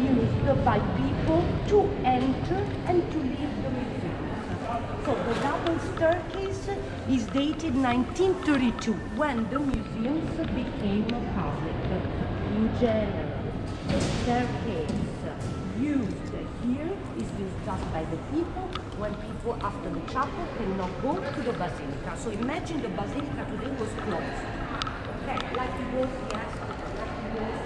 used by people to enter and to leave the museum. So the double staircase is dated 1932 when the museums became public. In general, the staircase used here is used just by the people when people after the chapel cannot go to the basilica. So imagine the basilica today was closed. Okay, like it was yesterday, like it was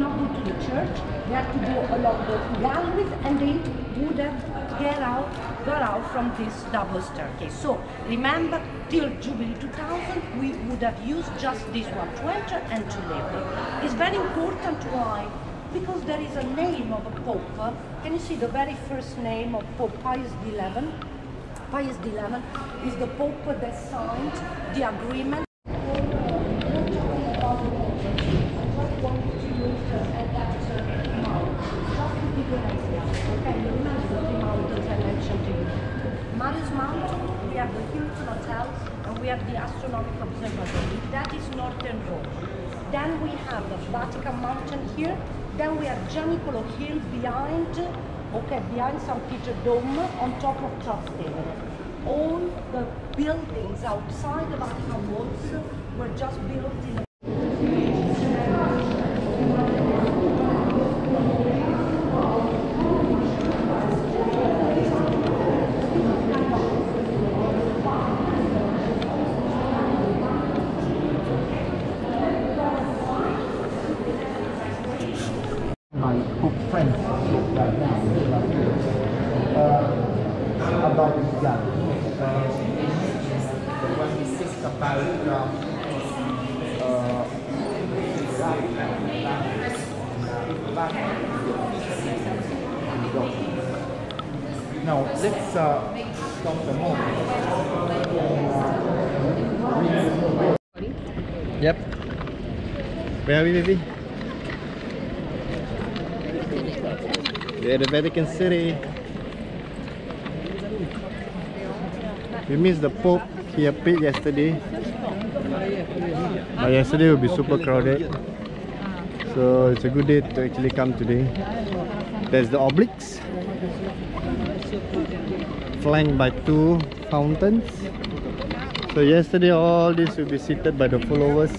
not go to the church. They had to go along the galleries and they would have get out, got out from this double staircase. So remember, till Jubilee 2000, we would have used just this one to enter and to leave. It's very important why because there is a name of a pope. Can you see the very first name of Pope Pius XI? Pius XI is the pope that signed the agreement. Marius Mountain, we have the Hilton Hotel, and we have the Astronomical Observatory. That is Northern Rome. Then we have the Vatican Mountain here. Then we have Gianicolo Hill behind, okay, behind St. Peter Dome on top of Trastevere. All the buildings outside Vatican walls were just built in my good friends right now. Uh, about yeah. Uh, the one he says about uh, now let's uh, stop the moment. Yep. Where are we, baby? We're at the Vatican City. We missed the Pope. He appeared yesterday. But yesterday will be super crowded. So it's a good day to actually come today. There's the obelisk. Flanked by two fountains. So yesterday all this will be seated by the followers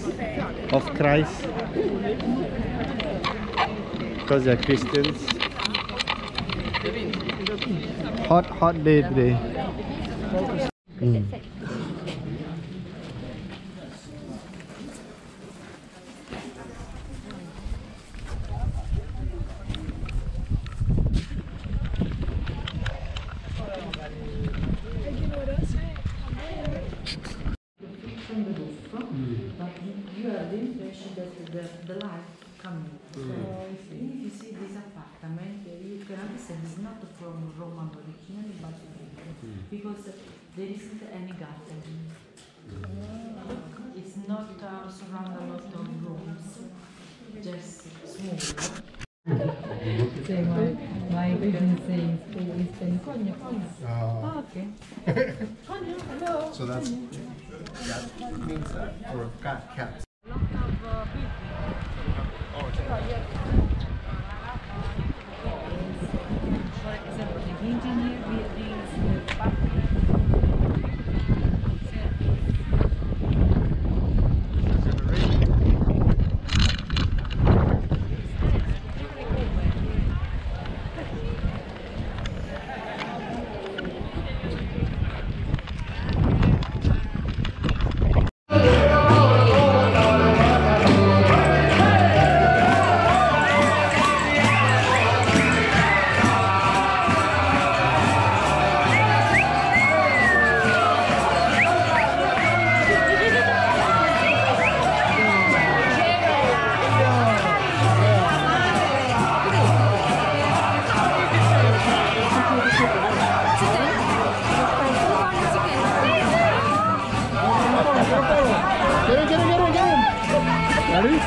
of Christ. Because they are Christians. Hot, hot day today. Mm. from the roof, but you have the impression that the, the light coming. So mm. if you see this apartment, you can understand it's not from Roman originally, but mm. because there isn't any garden. Mm. It's not uh, surround a lot of rooms, just small. Sì, ma, ma i pregnancy is cognac. Oh, okay. Cognac, hello. So that's that means that for cat cats. For example, the engineer buildings, in. Ready?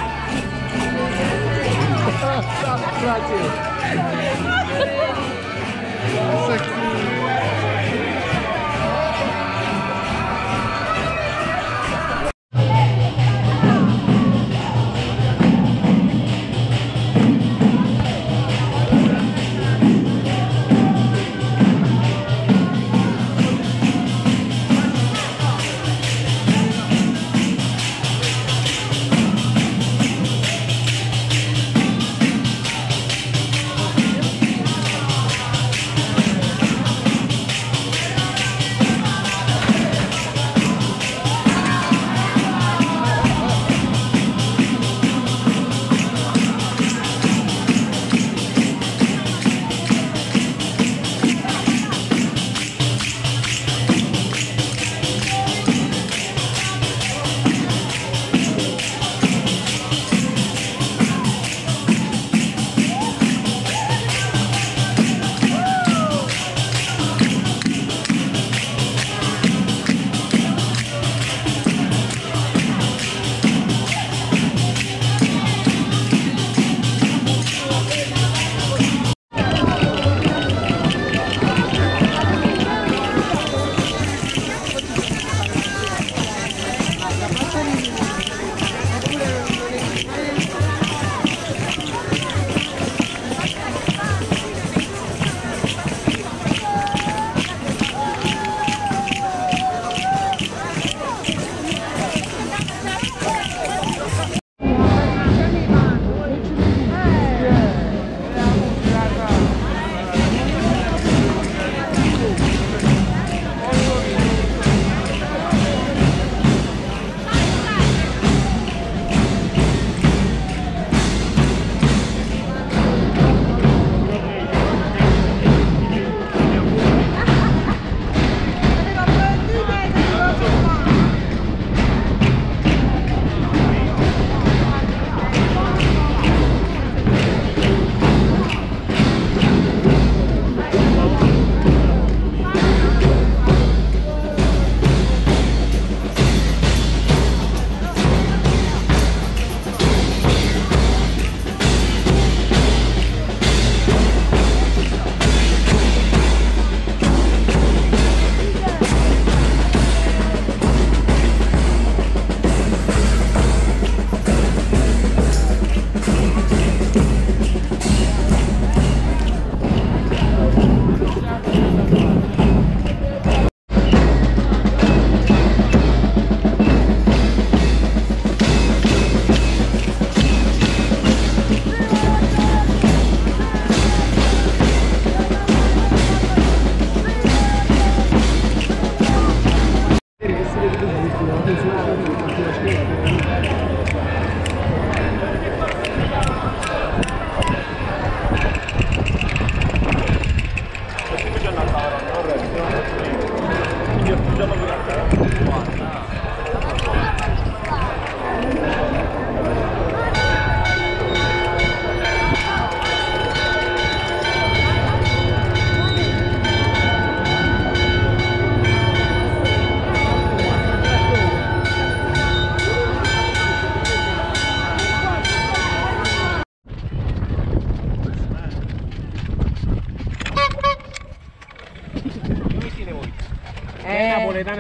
Stop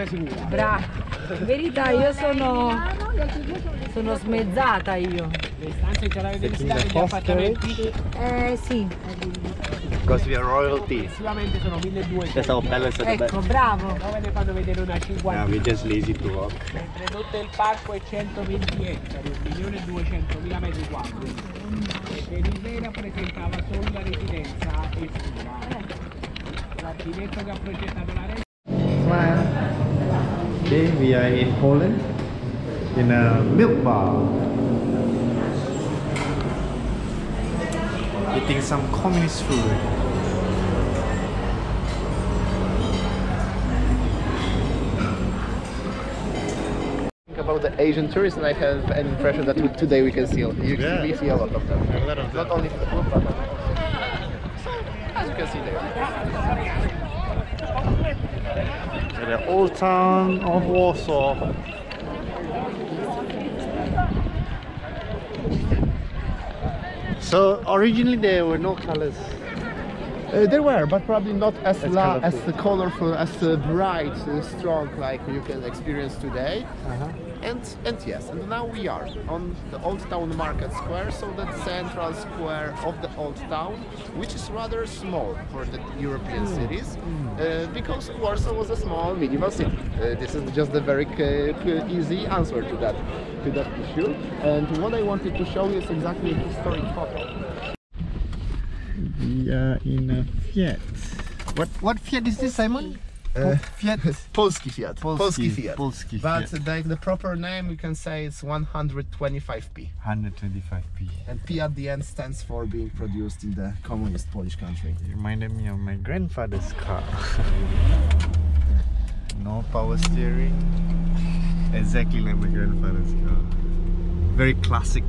napoletana sicura. Brava. In verità io sono sono smezzata io. Le stanze ce l'avete visitate gli appartamenti? Eh sì. Because we are royalty. Complessivamente sono 1200. That's our palace at the back. Ecco, bravo. Dove ne fanno vedere una 50? Yeah, we're just lazy to walk. Mentre tutto il parco è 120 ettari, 1.200.000 metri quadri. E per il re rappresentava solo la residenza estiva. L'architetto che ha progettato la residenza Smile. Okay, we are in Poland in a milk bar. Eating some communist food. about the Asian tourists, and I have an impression that today we can see you, Yeah. we see a lot of them. Lot of Not them. only for the group, but also as you can see there. The old town of Warsaw. So originally there were no colors. Uh, there were, but probably not as la- as the colorful, as uh, bright, uh, strong like you can experience today. Uh-huh. And and yes, and now we are on the Old Town Market Square, so the central square of the Old Town, which is rather small for the European cities, uh, because Warsaw was a small medieval city. Uh, this is just a very easy answer to that to that issue. And what I wanted to show you is exactly a historic photo. We are in a Fiat. What what Fiat is this, Simon? Uh, Fiat. Polski Fiat. Polski Fiat. Polski But Fiat. the, the proper name you can say it's 125p. 125p. And P at the end stands for being produced in the communist Polish country. It reminded me of my grandfather's car. no power steering. Exactly like my grandfather's car. Very classic